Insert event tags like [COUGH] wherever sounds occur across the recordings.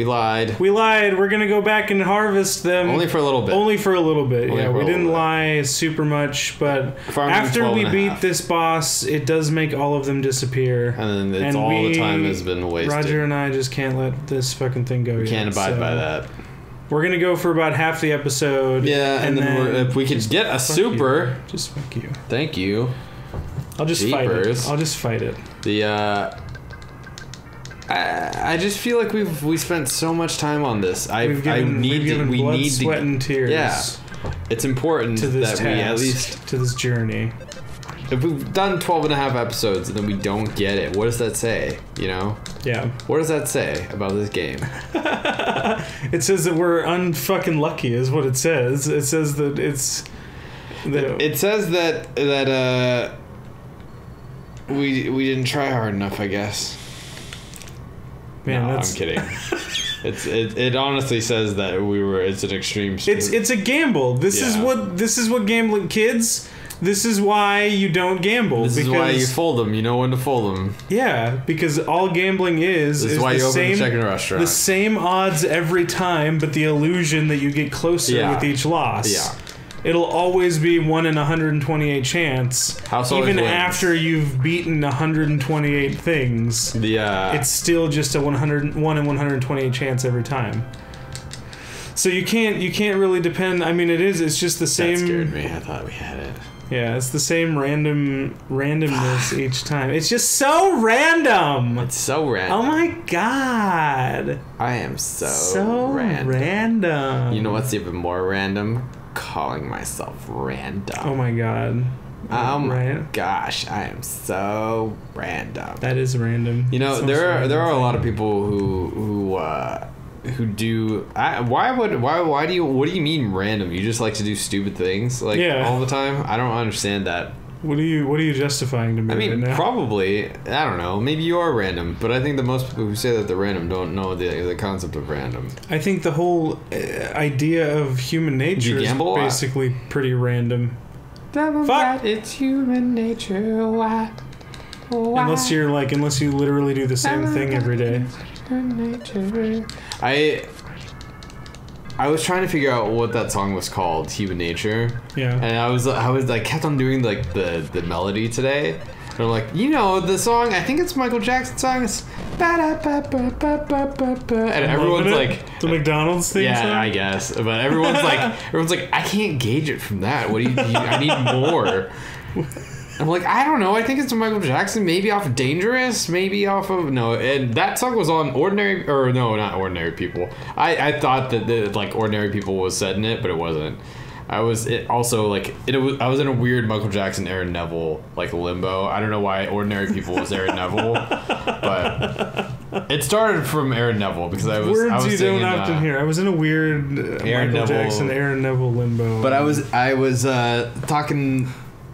We lied. We lied. We're gonna go back and harvest them. Only for a little bit. Only for a little bit. Only yeah, we didn't bit. lie super much, but Farming after we beat half. this boss, it does make all of them disappear. and then it's And all we- the time has been wasted. Roger and I just can't let this fucking thing go. we Can't abide so by that. We're gonna go for about half the episode. Yeah, and, then, we're, if we could get a super, you. just fuck you. thank you. I'll just fight it. I'll just fight it. The uh I, I just feel like we've we spent so much time on this. I We've given, I need we've to, given we blood, need sweat, to and tears. Yeah. it's important To this that task, we at least to this journey. if we've done 12 and a half episodes and then we don't get it, what does that say, you know? Yeah. What does that say about this game? [LAUGHS] It says that we're unfucking lucky, is what it says. It says that it's. That It says that that uh we we didn't try hard enough, I guess. Man, no, I'm kidding. [LAUGHS] it's it, it honestly says that we were it's an extreme it's it's a gamble. This is what this is what gambling kids. This is why you don't gamble. This because, is why you fold them. You know when to fold them. Yeah, because all gambling is This is is why the you open same a chicken restaurant. the same odds every time, but the illusion that you get closer Yeah. with each loss. Yeah. It'll always be one in 128 chance. House even after you've beaten 128 things, The uh, it's still just a 100 one in 128 chance every time. So you can't you can't really depend. I mean, it is. It's just the that same. scared me. I thought we had it. Yeah, it's the same random randomness [SIGHS] each time. It's just so random. It's so random. Oh my god. I am so, So random. random. You know what's even more random? Calling myself random. Oh my god. Oh my Right. gosh, I am so random. That is random. You know, there are there are a lot of people who who uh, who do. I, why would why why do you what do you mean random? You just like to do stupid things like Yeah. all the time. I don't understand that. What are you What are you justifying to me I mean, right now? probably I don't know. Maybe you are random, but I think that most people who say that they're random don't know the the concept of random. I think the whole uh, idea of human nature is gamble a lot? basically pretty random. Fuck. Fuck. It's human nature. Why? Why? Unless you're like, unless you literally do the same thing every day. I I was trying to figure out what that song was called, Human Nature, Yeah. and I was I was like kept on doing like the the melody today. And I'm like, you know, the song. I think it's Michael Jackson's song. It's and everyone's like, the McDonald's thing. yeah, song? I guess. But everyone's like, [LAUGHS] everyone's like, I can't gauge it from that. What do you? you I need more. [LAUGHS] I'm like, I don't know. I think it's Michael Jackson. Maybe off of Dangerous. Maybe off of no. And that song was on Ordinary or no, not Ordinary People. I I thought that the, like Ordinary People was said in it, but it wasn't. I was it also like it was I was in a weird Michael Jackson Aaron Neville like limbo. I don't know why Ordinary People was Aaron Neville, [LAUGHS] but it started from Aaron Neville because I was I was you singing, don't often uh, hear. I was in a weird uh, Aaron Michael Neville- Jackson, Aaron Neville limbo. But I was I was uh, talking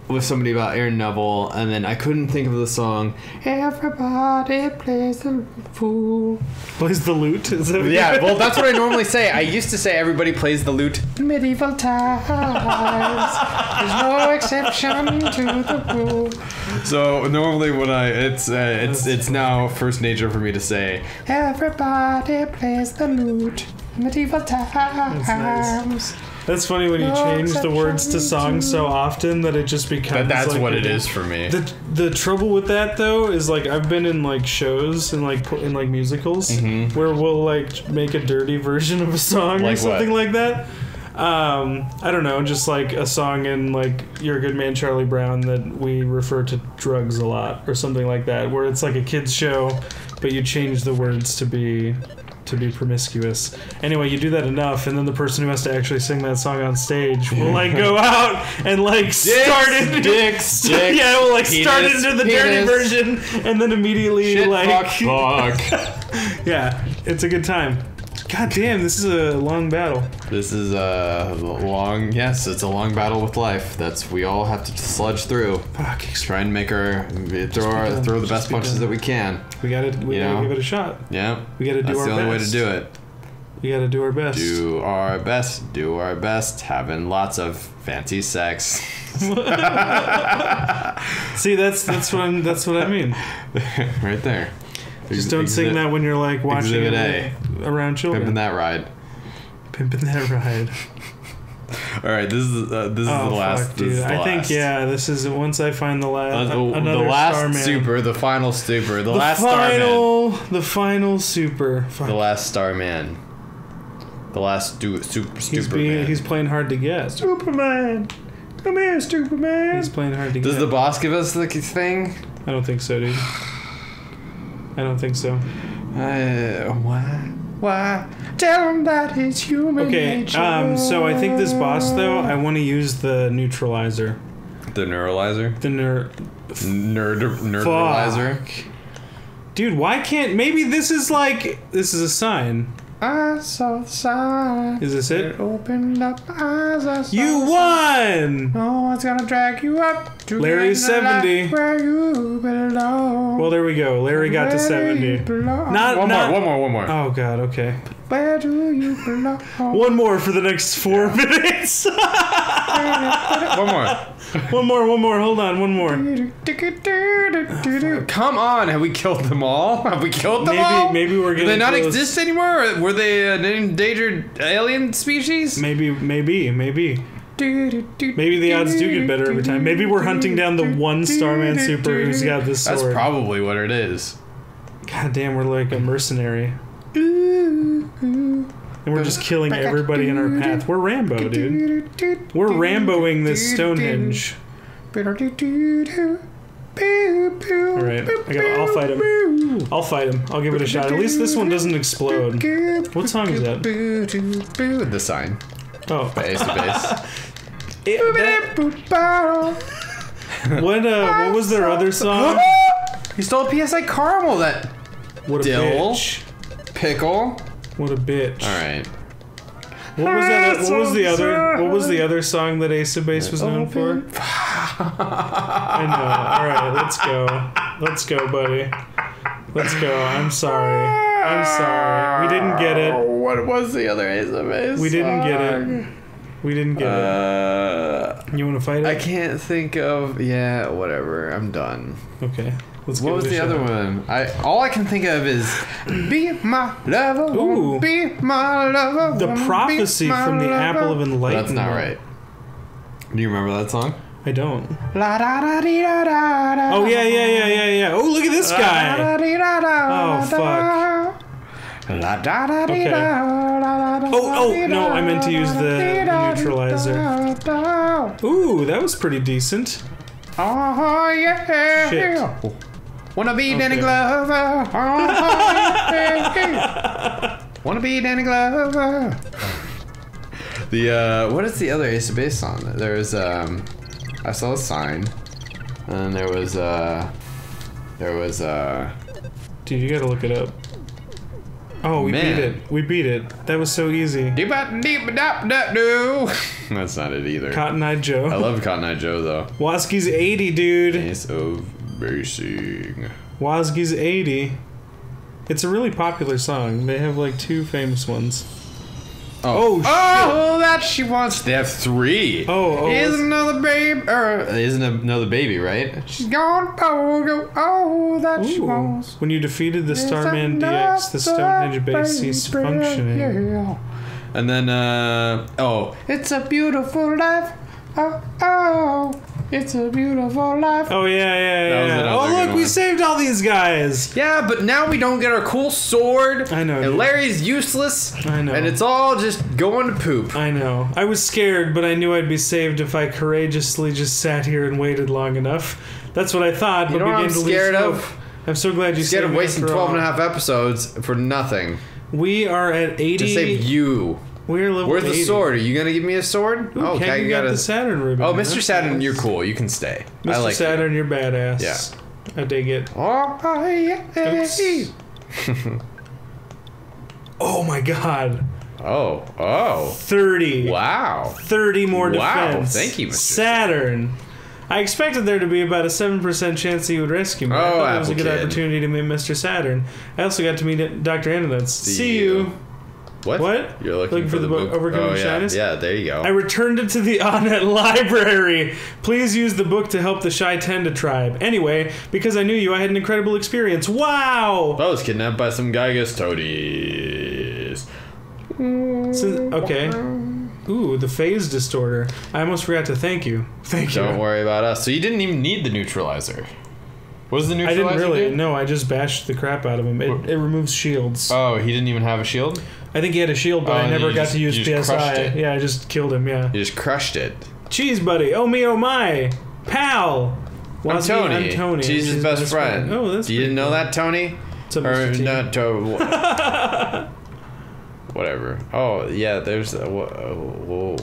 with somebody about Aaron Neville, and then I couldn't think of the song. Everybody plays the fool. plays the lute. [LAUGHS] Is that Yeah, well, that's what I [LAUGHS] normally say. I used to say everybody plays the lute. Medieval times. There's no exception to the rule. So normally when I it's uh, it's it's now first nature for me to say everybody plays the lute. Medieval times. Nice. That's funny when you No change the words to songs so often that it just becomes. But that's like what a- it is for me. The the trouble with that though is like I've been in like shows and like pu- in like musicals where we'll like make a dirty [LAUGHS] version of a song or Mm-hmm. Something what? like that. Um, I don't know, just like a song in like You're a Good Man, Charlie Brown that we refer to drugs a lot or something like that, where it's like a kids show, but you change the words to be to be promiscuous. Anyway, you do that enough, and then the person who has to actually sing that song on stage will like go [LAUGHS] out and like start into dicks, [LAUGHS] dicks, yeah, we'll like start penis, into the dirty version, and then immediately Shit, like fuck, fuck. [LAUGHS] yeah, it's a good time. God damn, this is a long battle. This is a long, yes, it's a long battle with life. That's we all have to sludge through. Fuck, Try and make our throw our, throw the Just best punches that we can. we gotta we You gotta know? give it a shot. Yeah, We gotta do that's our the only way to best. do it. We gotta do our best. Do our best. Do our best. Having lots of fancy sex. [LAUGHS] See, that's that's what I'm that's what I mean. [LAUGHS] right there. Just don't sing that when you're like watching Exhibit a, around children. Pimping that ride. Pimping that ride. [LAUGHS] All right, this is uh, this is oh the last. fuck, dude! the I think yeah. This is once I find the Uh, last the, another the last Starman. super, the final super, the, The last Starman, final, the final super. Fuck. the last Starman, the last du- super he's Superman. being he's playing hard to get. Superman. Come here, Superman. He's playing hard to Does get. Does the boss give us the thing? I don't think so, dude. I don't think so. [SIGHS] Uh, why? Why? Tell him that it's human Okay, nature. um, so I think this boss though, I want to use the neutralizer. the neuralizer, The ner. nerd nerdalizer. Dude, why can't maybe this is like this is a sign? I saw the sign. Is this it? It opened up eyes. I saw You won. No one's gonna drag you up to Larry's the light 70. Where you belong. Well, there we go. Larry got to seventy. belong. Not- one not- more, one more, one more. Oh god. Okay. Where do you belong? One more for the next four minutes. [LAUGHS] one more. one more. One more. Hold on. One more. [LAUGHS] Come on, have we killed them all? Have we killed them Maybe. all? Maybe we're Do getting they not close. exist anymore? Or Were they an endangered alien species? Maybe. Maybe. Maybe. Maybe the odds do get better every time. Maybe we're hunting down the one Starman Super who's got this sword. That's probably what it is. God damn, we're like a mercenary. [LAUGHS] And we're just killing everybody in our path. We're Rambo, dude. We're Ramboing this Stonehenge. Alright, I gotta, I'll fight him. I'll fight him. I'll give it a shot. At least this one doesn't explode. What song is that? The sign. Oh. Base to [LAUGHS] base. It- that- what, uh, what was their other song? [GASPS] You stole a PSI caramel, that What a Dill. bitch. pickle. What a bitch. Alright. What was that? What was the other? What was the other song that Ace of Base was known for? [LAUGHS] I know. All right, let's go. Let's go, buddy. Let's go. I'm sorry. I'm sorry. We didn't get it. What was the other Ace of Base? We didn't get it. We didn't get Uh, it. You want to fight I can't think of. Yeah, whatever. I'm done. Okay. Let's What was the other shot. one? I all I can think of is "Be my lover, Ooh. be my lover." The prophecy from the lover." Apple of Enlightenment. That's not right. Do you remember that song? I don't. La da da dee da da da. Oh yeah, yeah, yeah, yeah, yeah. Oh look at this guy. La da da di da. Oh, fuck. La da da dee Okay. da da da. Oh, oh, no, I meant to use the- the neutralizer. Ooh, that was pretty decent. Oh yeah. Shit. Wanna be Danny Okay. Glover. Oh, [LAUGHS] yeah. Wanna be Danny Glover. The uh what is the other Ace of Base song? There was um I saw a sign. And there was uh there was uh Dude, you gotta look it up. Oh, we Man. beat it. We beat it. That was so easy. deep deep dap dap doo. That's not it either. Cotton Eye Joe. I love Cotton Eye Joe though. Waski's 80, dude. Ace of Basing. Waski's 80. It's a really popular song. They have like two famous ones. Oh, shit. Oh, that she wants. They have three. Oh, oh, is it's- another baby? Or isn't another baby, right? She's gone. Oh. Oh, that she wants. When you defeated the is Starman DX, the Stonehenge base ceased functioning. yeah. And then, uh, oh, it's a beautiful life. Oh, oh, it's a beautiful life. Oh, yeah, yeah, That yeah. Oh, good look, we one. saved all these guys. Yeah, but now we don't get our cool sword. I know, And dude. Larry's useless. I know. And it's all just going to poop. I know. I was scared, but I knew I'd be saved if I courageously just sat here and waited long enough. That's what I thought, You but know what began I'm to scared of? hope. I'm so glad you Instead saved of me wasting after 12 and a half episodes for nothing. We are at 80. To save you. We're Where's 80. the sword? Are you gonna give me a sword? Ooh, oh, okay, you you got the. Saturn ribbon. Oh, Mr. Saturn, nice. you're cool. You can stay. Mr. I like. Saturn, you're badass. Yeah. I dig it. Oh, yeah. [LAUGHS] Oh my god. Oh, oh. 30. Wow. 30 more Wow, defense. thank you, Mr. Saturn. I expected there to be about a 7% chance he would rescue me. Oh, I thought it was a good Kid. opportunity to meet Mr. Saturn. I also got to meet Dr. Andonuts. See, you. What? What? You're looking, for, the book. Overcoming oh, yeah. Shyness? Yeah, there you go. I returned it to the [LAUGHS] Onnet library. Please use the book to help the Shy Tenda tribe. Anyway, because I knew you, I had an incredible experience. Wow! I was kidnapped by some Giygas toadies. So- okay. Ooh, the phase distorter. I almost forgot to thank you. Thank you. Don't worry about us. So you didn't even need the neutralizer. What does the I didn't really. do? No, I just bashed the crap out of him. It, it removes shields. Oh, he didn't even have a shield. I think he had a shield, but Oh, I never got just- to use PSI. Yeah, I just killed him. Yeah. You just crushed it. Cheese buddy. Oh me, oh my. Pal. I'm Tony. I'm Tony. She's his best, friend. Oh, that's Do You didn't know that, Tony? What's up, Or Mr. T? no, to, [LAUGHS] whatever. Oh yeah, there's a whoa. Uh,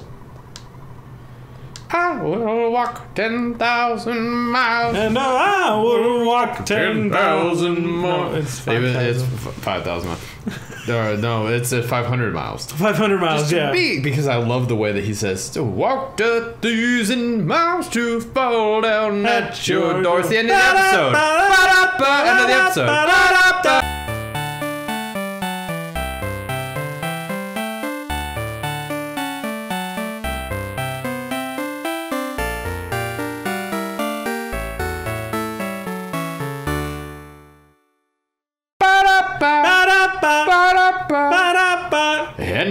whoa. I will walk ten thousand miles. And I will walk ten thousand more. No, it's Maybe five it's five thousand miles. no, no, it's at five hundred miles. Five hundred miles. Just yeah. be, because I love the way that he says to walk the thousand miles to fall down at your door. It's the end of the episode. Ba-da-ba, End of the episode.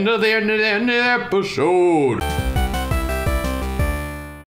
End of the end of the end of the episode.